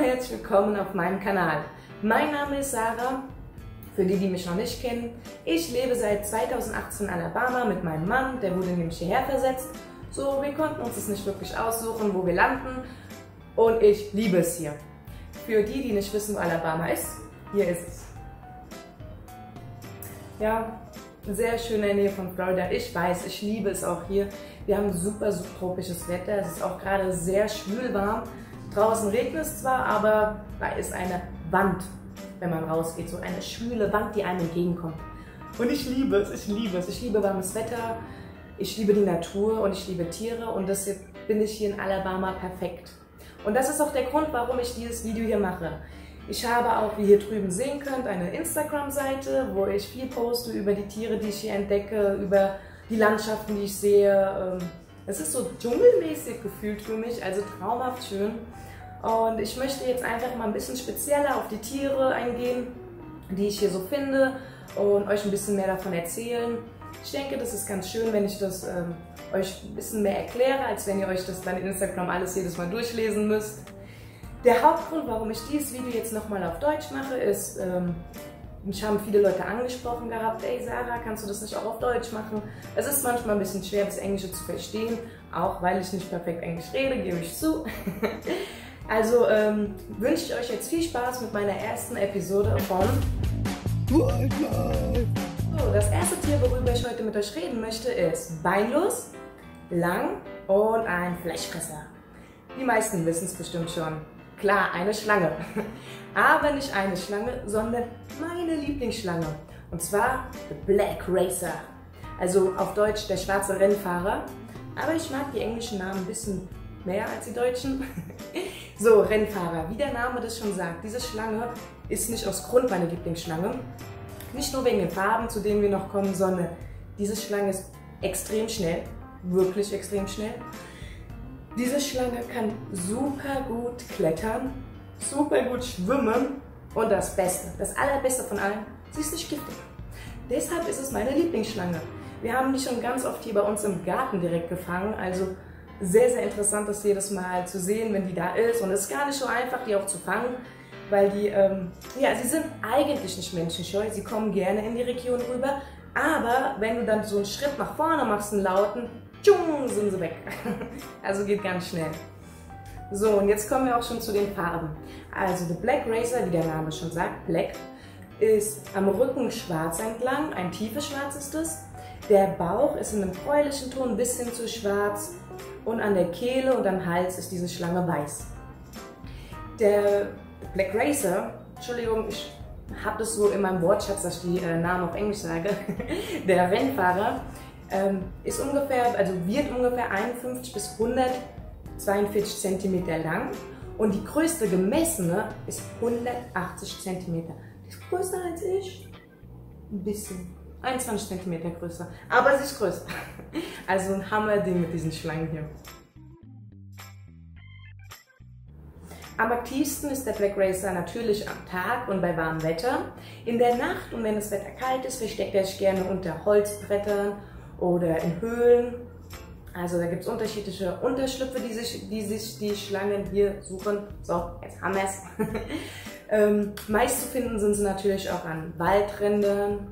und herzlich willkommen auf meinem Kanal. Mein Name ist Sarah, für die, die mich noch nicht kennen. Ich lebe seit 2018 in Alabama mit meinem Mann, der wurde nämlich hierher versetzt. So, wir konnten uns das nicht wirklich aussuchen, wo wir landen und ich liebe es hier. Für die, die nicht wissen, wo Alabama ist, hier ist es. Ja, sehr schöne Nähe von Florida. Ich weiß, ich liebe es auch hier. Wir haben super subtropisches Wetter. Es ist auch gerade sehr schwül warm. Draußen regnet es zwar, aber da ist eine Wand, wenn man rausgeht. So eine schwüle Wand, die einem entgegenkommt. Und ich liebe es, ich liebe es. Ich liebe warmes Wetter, ich liebe die Natur und ich liebe Tiere. Und deshalb bin ich hier in Alabama perfekt. Und das ist auch der Grund, warum ich dieses Video hier mache. Ich habe auch, wie ihr hier drüben sehen könnt, eine Instagram-Seite, wo ich viel poste über die Tiere, die ich hier entdecke, über die Landschaften, die ich sehe. Es ist so dschungelmäßig gefühlt für mich, also traumhaft schön. Und ich möchte jetzt einfach mal ein bisschen spezieller auf die Tiere eingehen, die ich hier so finde und euch ein bisschen mehr davon erzählen. Ich denke, das ist ganz schön, wenn ich das ähm, euch ein bisschen mehr erkläre, als wenn ihr euch das dann in Instagram alles jedes Mal durchlesen müsst. Der Hauptgrund, warum ich dieses Video jetzt nochmal auf Deutsch mache, ist, ähm, mich haben viele Leute angesprochen gehabt, ey Sarah, kannst du das nicht auch auf Deutsch machen? Es ist manchmal ein bisschen schwer, das Englische zu verstehen, auch weil ich nicht perfekt Englisch rede, gebe ich zu. also ähm, wünsche ich euch jetzt viel Spaß mit meiner ersten Episode von Wildlife. So, das erste Tier, worüber ich heute mit euch reden möchte, ist beinlos, lang und ein Fleischfresser. Die meisten wissen es bestimmt schon. Klar, eine Schlange. Aber nicht eine Schlange, sondern meine Lieblingsschlange. Und zwar The Black Racer. Also auf Deutsch der schwarze Rennfahrer. Aber ich mag die englischen Namen ein bisschen mehr als die deutschen. so, Rennfahrer, wie der Name das schon sagt. Diese Schlange ist nicht aus Grund meine Lieblingsschlange. Nicht nur wegen den Farben, zu denen wir noch kommen, sondern diese Schlange ist extrem schnell. Wirklich extrem schnell. Diese Schlange kann super gut klettern, super gut schwimmen und das Beste, das Allerbeste von allem, sie ist nicht giftig. Deshalb ist es meine Lieblingsschlange. Wir haben die schon ganz oft hier bei uns im Garten direkt gefangen, also sehr, sehr interessant, das jedes Mal zu sehen, wenn die da ist. Und es ist gar nicht so einfach, die auch zu fangen, weil die, ähm, ja, sie sind eigentlich nicht menschenscheu, sie kommen gerne in die Region rüber, aber wenn du dann so einen Schritt nach vorne machst, einen lauten, tschung, sind sie weg. Also geht ganz schnell. So, und jetzt kommen wir auch schon zu den Farben. Also The Black Racer, wie der Name schon sagt, Black, ist am Rücken schwarz entlang, ein tiefes Schwarz ist es. Der Bauch ist in einem gräulichen Ton bis hin zu schwarz und an der Kehle und am Hals ist diese Schlange weiß. Der Black Racer, Entschuldigung, ich habe das so in meinem Wortschatz, dass ich die äh, Namen auf Englisch sage, der Rennfahrer ist ungefähr, also wird ungefähr 51 bis 142 cm lang und die größte gemessene ist 180 cm. Die ist größer als ich. Ein bisschen. 21 cm größer. Aber sie ist größer. Also ein Hammerding mit diesen Schlangen hier. Am aktivsten ist der Black Racer natürlich am Tag und bei warmem Wetter. In der Nacht und wenn das Wetter kalt ist, versteckt er sich gerne unter Holzbrettern oder in Höhlen. Also da gibt es unterschiedliche Unterschlüpfe, die sich, die sich die Schlangen hier suchen. So, jetzt haben wir es. ähm, meist zu finden sind sie natürlich auch an Waldrändern,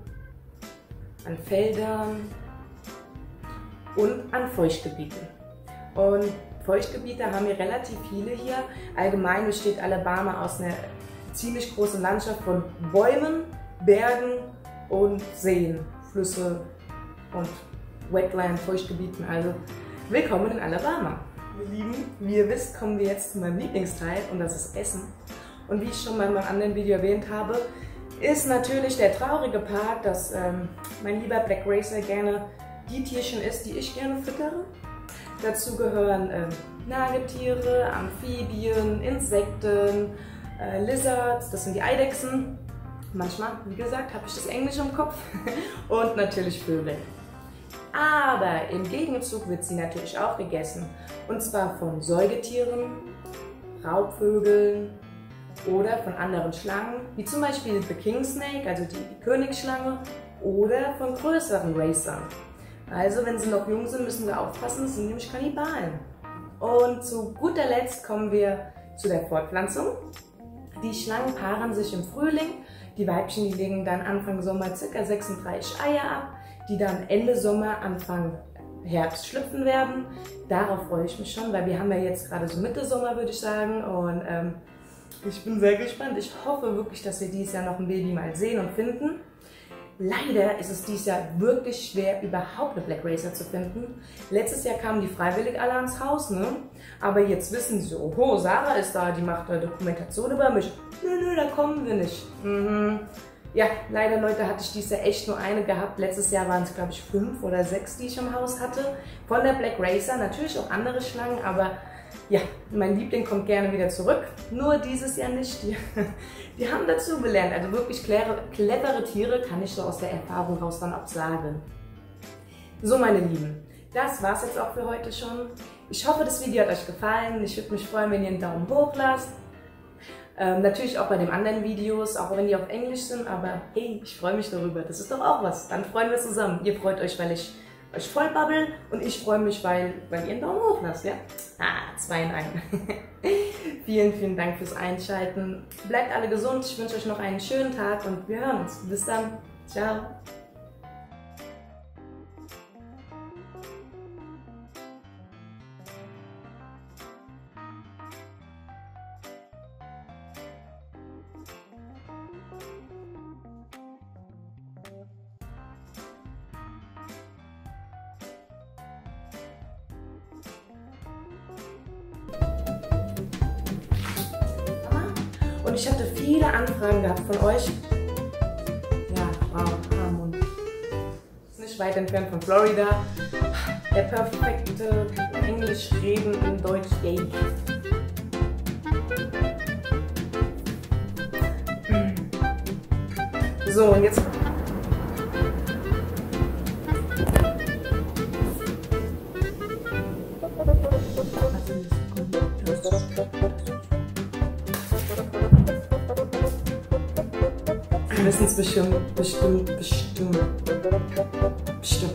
an Feldern und an Feuchtgebieten. Und Feuchtgebiete haben wir relativ viele hier. Allgemein besteht Alabama aus einer ziemlich großen Landschaft von Bäumen, Bergen und Seen, Flüsse und Wetland, Feuchtgebieten. Also willkommen in Alabama. Ihr Lieben, wie ihr wisst, kommen wir jetzt zu meinem Lieblingsteil und das ist Essen. Und wie ich schon mal in meinem anderen Video erwähnt habe, ist natürlich der traurige Part, dass ähm, mein lieber Black Racer gerne die Tierchen isst, die ich gerne füttere. Dazu gehören ähm, Nagetiere, Amphibien, Insekten, äh, Lizards, das sind die Eidechsen. Manchmal, wie gesagt, habe ich das Englisch im Kopf. Und natürlich Vögel. Aber im Gegenzug wird sie natürlich auch gegessen. Und zwar von Säugetieren, Raubvögeln oder von anderen Schlangen, wie zum Beispiel the King Snake, also die Königsschlange, oder von größeren Racern. Also wenn sie noch jung sind, müssen wir aufpassen, das sind nämlich Kannibalen. Und zu guter Letzt kommen wir zu der Fortpflanzung. Die Schlangen paaren sich im Frühling. Die Weibchen, die legen dann Anfang Sommer ca. 36 Eier ab, die dann Ende Sommer, Anfang Herbst schlüpfen werden. Darauf freue ich mich schon, weil wir haben ja jetzt gerade so Mitte Sommer, würde ich sagen. Und ähm, ich bin sehr gespannt. Ich hoffe wirklich, dass wir dieses Jahr noch ein Baby mal sehen und finden. Leider ist es dieses Jahr wirklich schwer, überhaupt eine Black Racer zu finden. Letztes Jahr kamen die freiwillig alle ans Haus, ne? Aber jetzt wissen sie, oh, Sarah ist da, die macht eine Dokumentation über mich. Nö, nö, da kommen wir nicht. Mhm. Ja, leider Leute hatte ich dieses Jahr echt nur eine gehabt. Letztes Jahr waren es glaube ich fünf oder sechs, die ich im Haus hatte. Von der Black Racer, natürlich auch andere Schlangen, aber ja, mein Liebling kommt gerne wieder zurück. Nur dieses Jahr nicht. Die, die haben dazu gelernt. Also wirklich clevere, clevere Tiere kann ich so aus der Erfahrung raus dann auch sagen. So meine Lieben, das war's jetzt auch für heute schon. Ich hoffe, das Video hat euch gefallen. Ich würde mich freuen, wenn ihr einen Daumen hoch lasst. Ähm, natürlich auch bei den anderen Videos, auch wenn die auf Englisch sind, aber hey, ich freue mich darüber. Das ist doch auch was. Dann freuen wir zusammen. Ihr freut euch, weil ich euch voll babbel und ich freue mich, weil, weil ihr einen Daumen hoch lasst, ja? Ah, zwei in einem. vielen, vielen Dank fürs Einschalten. Bleibt alle gesund. Ich wünsche euch noch einen schönen Tag und wir hören uns. Bis dann. Ciao. Ich hatte viele Anfragen gehabt von euch. Ja, wow, Harmon. Ist nicht weit entfernt von Florida. Der perfekte Englisch reden in Deutsch Gay. So, und jetzt Wir wissen es bestimmt, bestimmt, bestimmt. Bestimmt.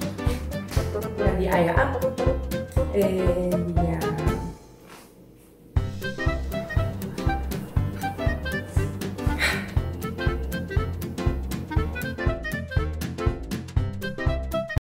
Dann die Eier ab. Ähm,